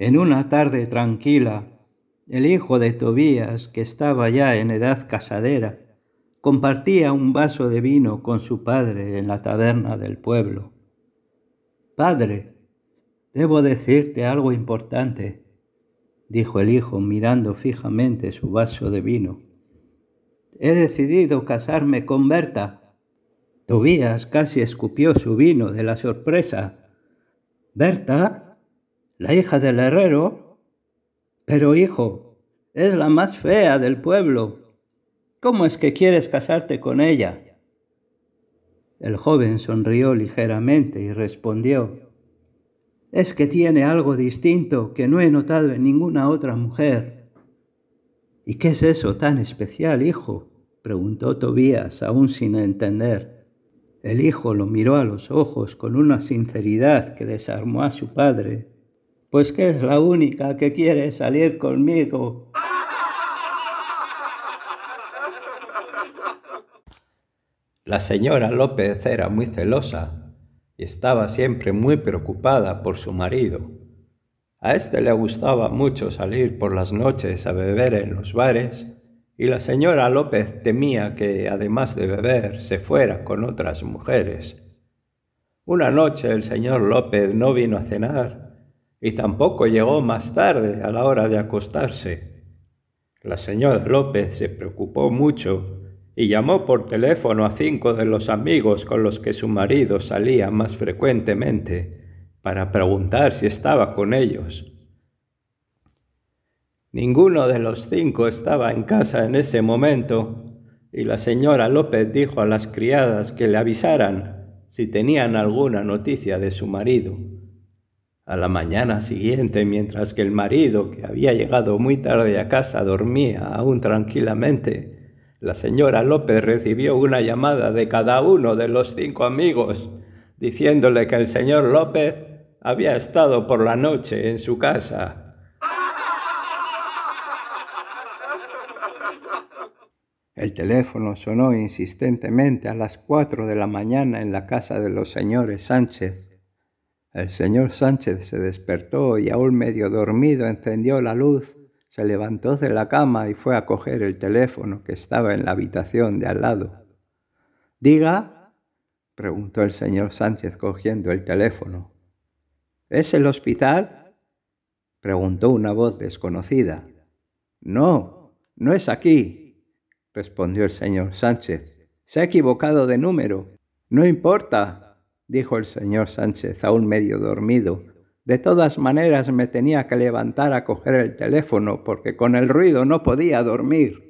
En una tarde tranquila, el hijo de Tobías, que estaba ya en edad casadera, compartía un vaso de vino con su padre en la taberna del pueblo. Padre, debo decirte algo importante, dijo el hijo mirando fijamente su vaso de vino. He decidido casarme con Berta. Tobías casi escupió su vino de la sorpresa. ¿Berta? ¿La hija del herrero? Pero hijo, es la más fea del pueblo. ¿Cómo es que quieres casarte con ella? El joven sonrió ligeramente y respondió, Es que tiene algo distinto que no he notado en ninguna otra mujer. ¿Y qué es eso tan especial, hijo? preguntó Tobías, aún sin entender. El hijo lo miró a los ojos con una sinceridad que desarmó a su padre. Pues que es la única que quiere salir conmigo. La señora López era muy celosa y estaba siempre muy preocupada por su marido. A éste le gustaba mucho salir por las noches a beber en los bares y la señora López temía que, además de beber, se fuera con otras mujeres. Una noche el señor López no vino a cenar y tampoco llegó más tarde a la hora de acostarse. La señora López se preocupó mucho y llamó por teléfono a cinco de los amigos con los que su marido salía más frecuentemente para preguntar si estaba con ellos. Ninguno de los cinco estaba en casa en ese momento y la señora López dijo a las criadas que le avisaran si tenían alguna noticia de su marido. A la mañana siguiente, mientras que el marido, que había llegado muy tarde a casa, dormía aún tranquilamente, la señora López recibió una llamada de cada uno de los cinco amigos diciéndole que el señor López había estado por la noche en su casa. El teléfono sonó insistentemente a las cuatro de la mañana en la casa de los señores Sánchez. El señor Sánchez se despertó y aún medio dormido encendió la luz se levantó de la cama y fue a coger el teléfono que estaba en la habitación de al lado. Diga, preguntó el señor Sánchez cogiendo el teléfono. ¿Es el hospital? preguntó una voz desconocida. No, no es aquí, respondió el señor Sánchez. Se ha equivocado de número. No importa, dijo el señor Sánchez, aún medio dormido, de todas maneras me tenía que levantar a coger el teléfono porque con el ruido no podía dormir.